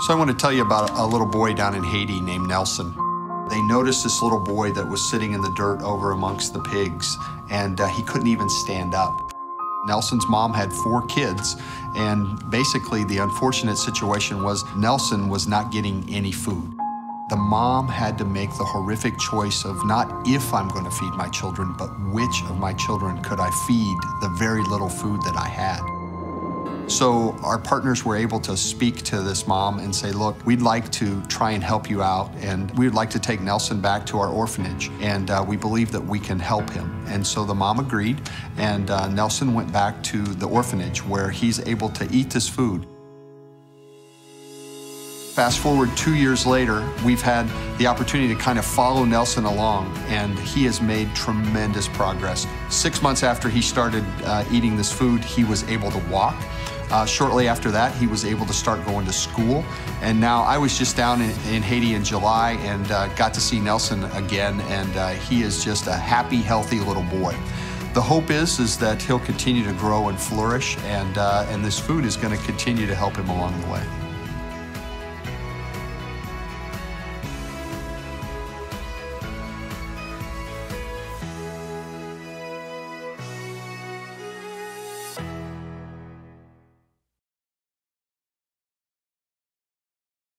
So I want to tell you about a little boy down in Haiti named Nelson. They noticed this little boy that was sitting in the dirt over amongst the pigs, and uh, he couldn't even stand up. Nelson's mom had four kids, and basically the unfortunate situation was Nelson was not getting any food. The mom had to make the horrific choice of not if I'm going to feed my children, but which of my children could I feed the very little food that I had. So our partners were able to speak to this mom and say, look, we'd like to try and help you out, and we'd like to take Nelson back to our orphanage, and uh, we believe that we can help him. And so the mom agreed, and uh, Nelson went back to the orphanage where he's able to eat this food. Fast forward two years later, we've had the opportunity to kind of follow Nelson along, and he has made tremendous progress. Six months after he started uh, eating this food, he was able to walk. Uh, shortly after that, he was able to start going to school. And now I was just down in, in Haiti in July and uh, got to see Nelson again, and uh, he is just a happy, healthy little boy. The hope is is that he'll continue to grow and flourish, and uh, and this food is going to continue to help him along the way.